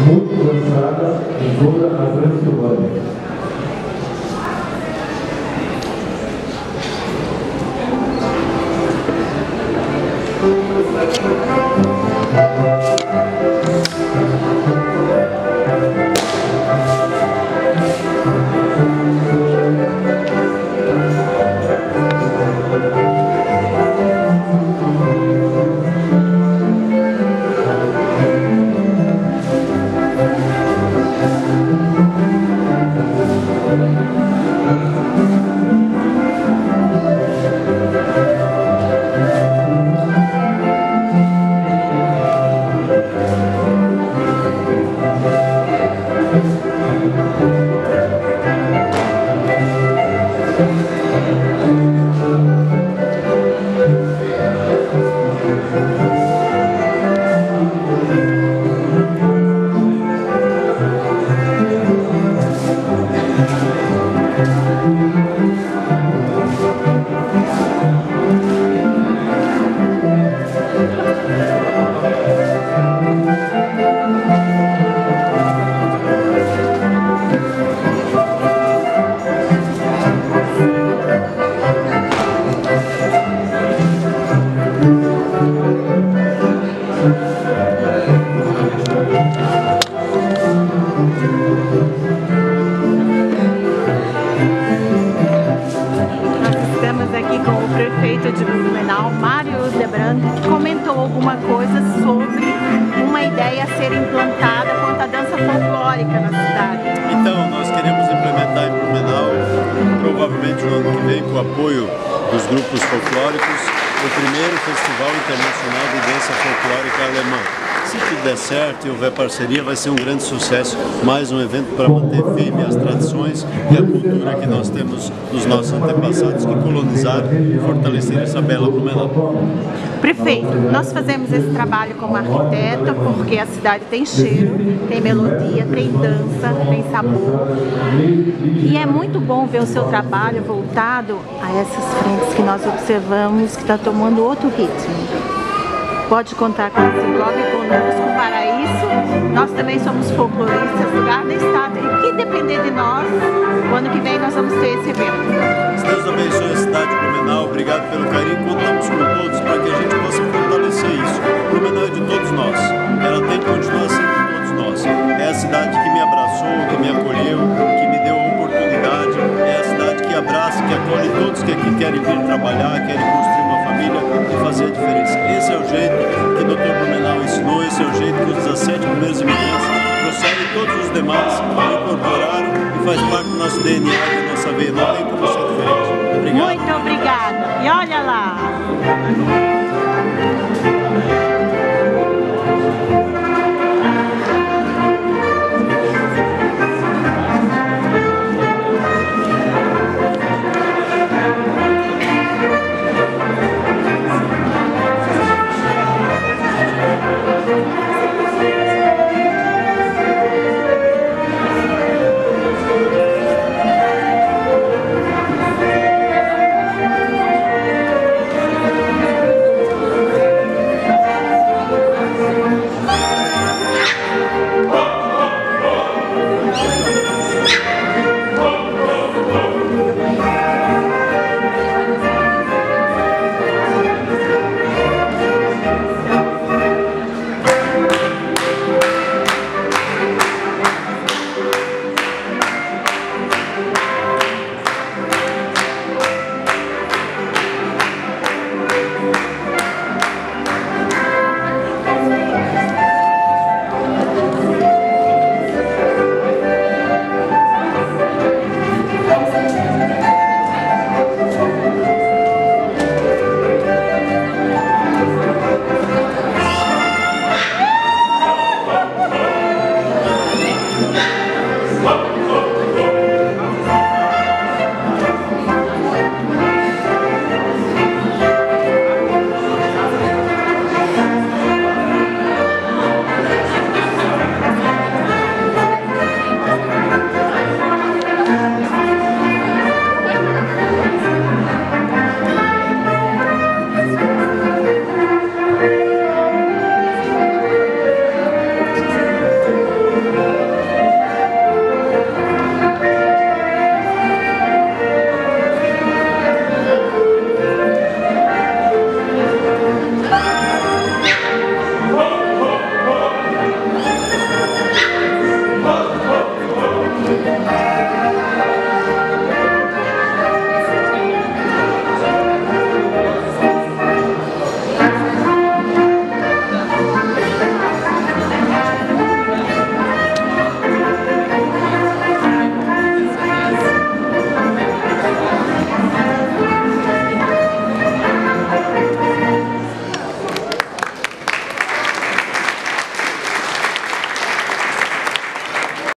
muito dançada em toda a Transilvânia. Prefeito de Blumenau, Mário Debrando, que comentou alguma coisa sobre uma ideia a ser implantada quanto à dança folclórica na cidade. Então, nós queremos implementar em Blumenau, provavelmente no ano que vem, com o apoio dos grupos folclóricos, o primeiro Festival Internacional de Dança Folclórica Alemã se der certo e houver parceria, vai ser um grande sucesso. Mais um evento para manter firme as tradições e a cultura que nós temos dos nossos antepassados que colonizaram e fortaleceram essa bela Blumenau. Prefeito, nós fazemos esse trabalho como arquiteto porque a cidade tem cheiro, tem melodia, tem dança, tem sabor. E é muito bom ver o seu trabalho voltado a essas frentes que nós observamos que está tomando outro ritmo pode contar com esse blog conosco para isso. Nós também somos folcloristas do lugar do estado e que depender de nós, o ano que vem nós vamos ter esse evento. Deus abençoe a cidade de Blumenau, obrigado pelo carinho, contamos com todos trabalhar, querem construir uma família e fazer a diferença. Esse é o jeito que o Dr. Blumenau ensinou, esse é o jeito que os 17 primeiros imigrantes trouxeram e todos os demais incorporaram e faz parte do nosso DNA da nossa veia. Como ser diferente. Obrigado. Muito obrigada. E olha lá.